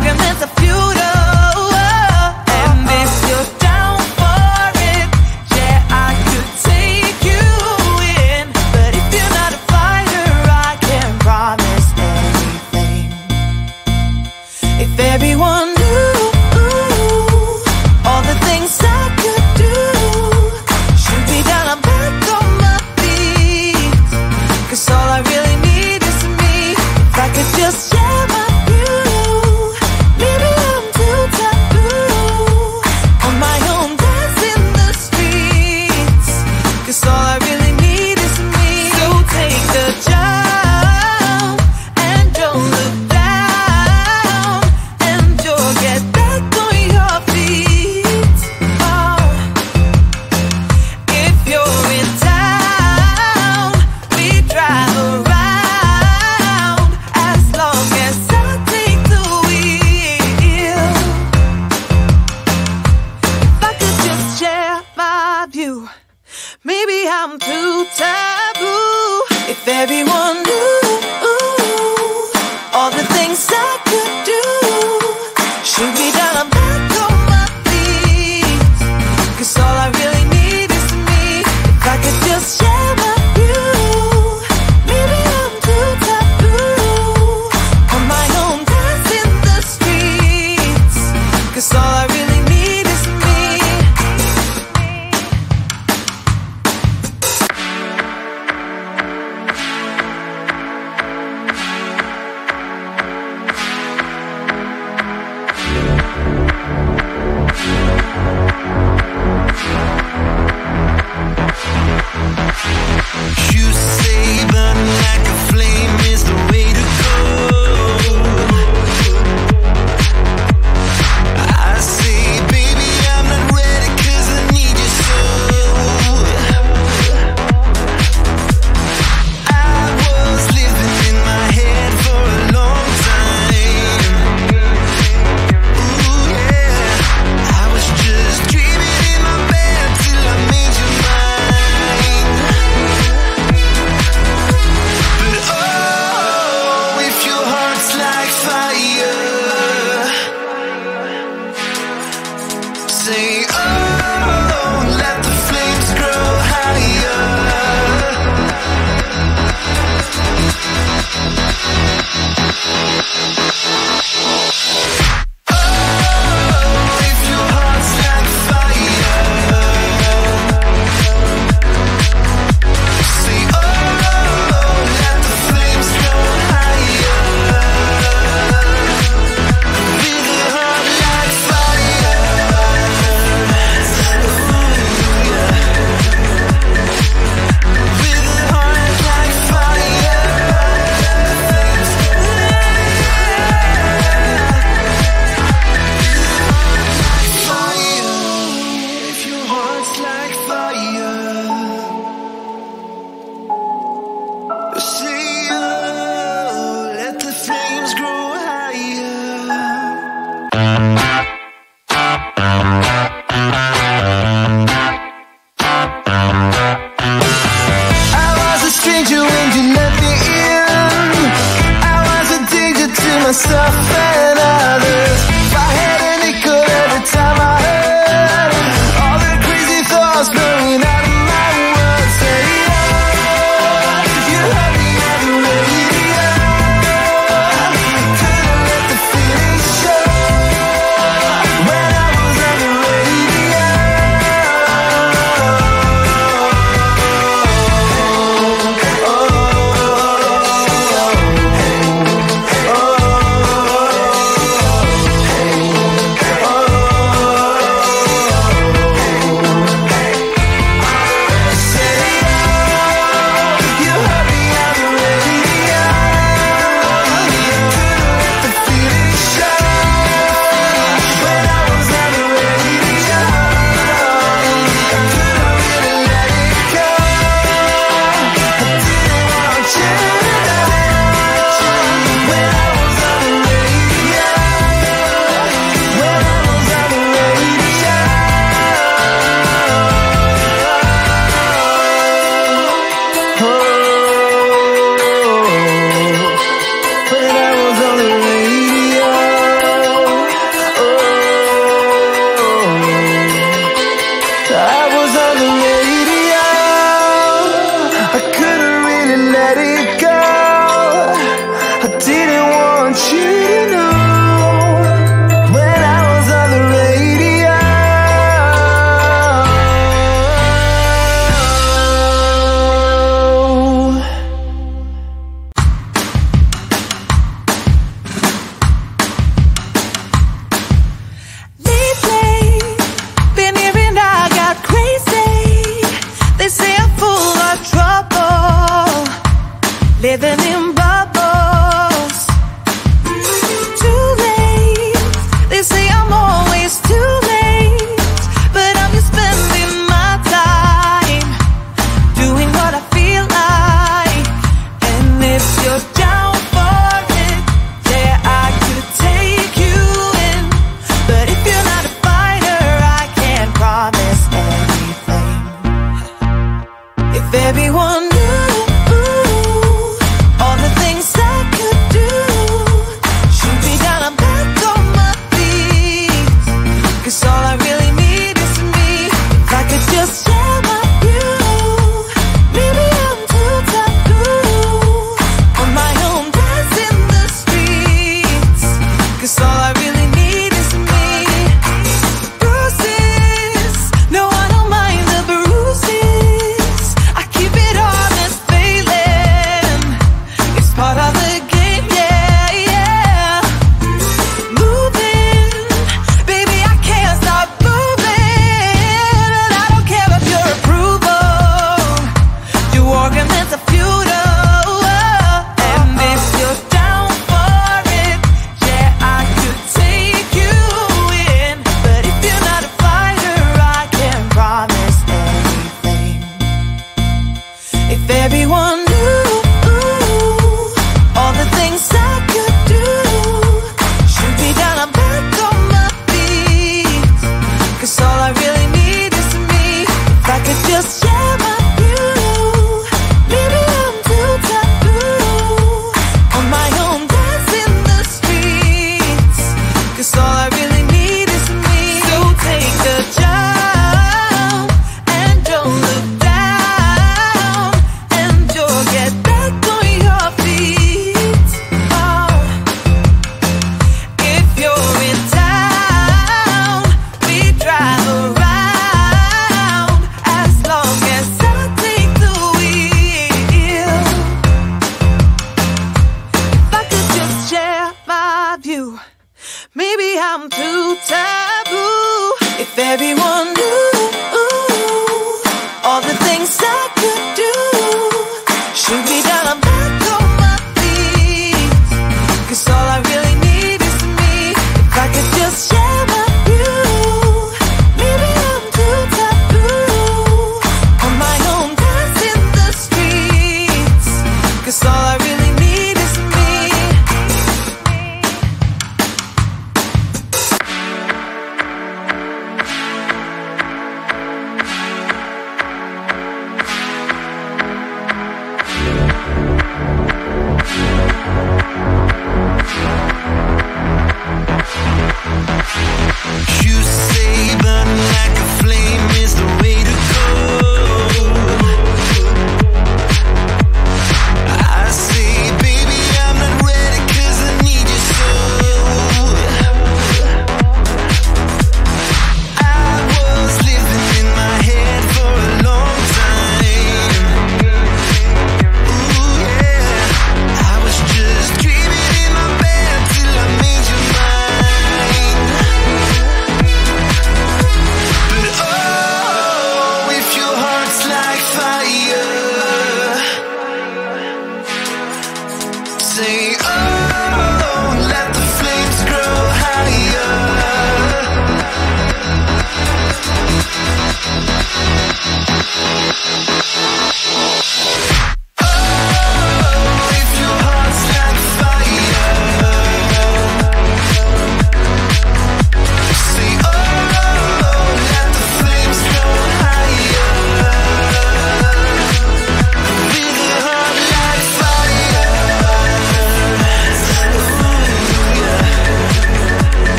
programmed a. time